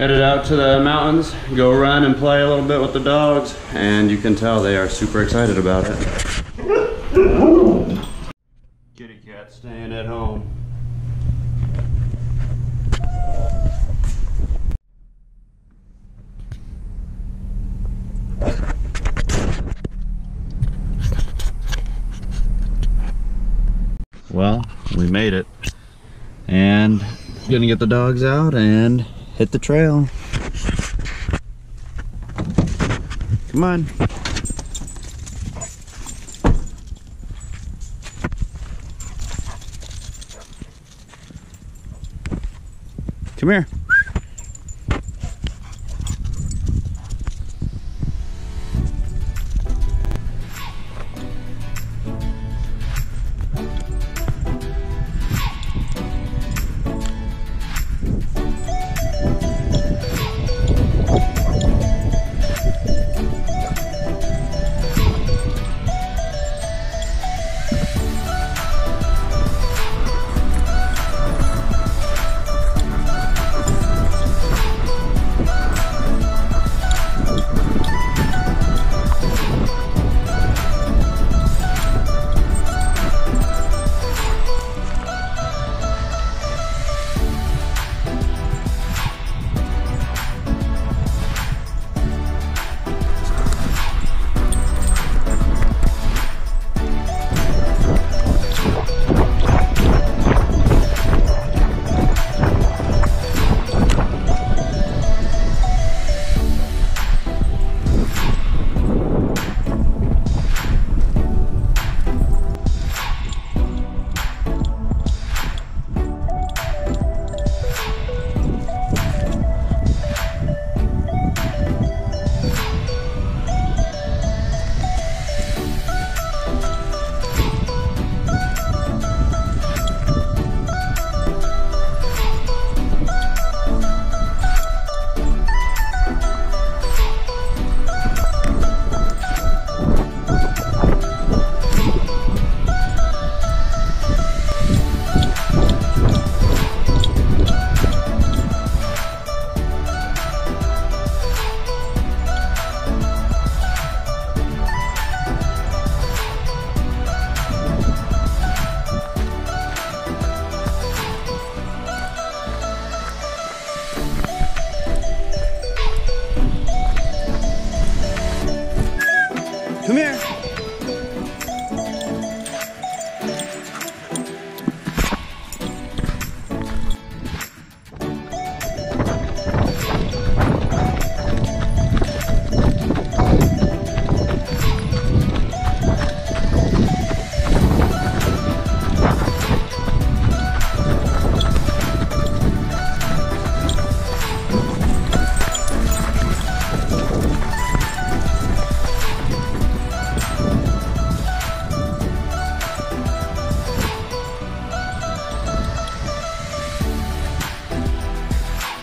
Headed out to the mountains, go run and play a little bit with the dogs, and you can tell they are super excited about it. Kitty cat staying at home. Well, we made it. And gonna get the dogs out and hit the trail. Come on. Come here.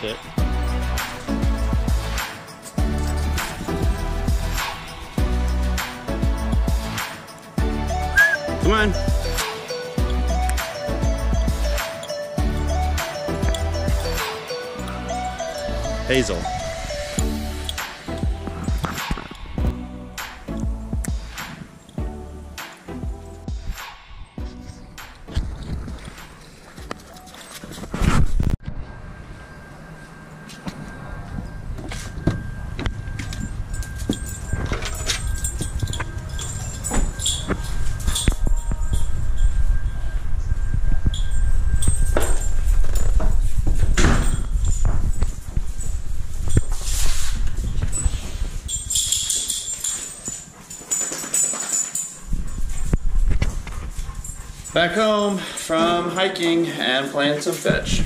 Sit. Come on. Hazel. Back home from hiking and playing some fetch.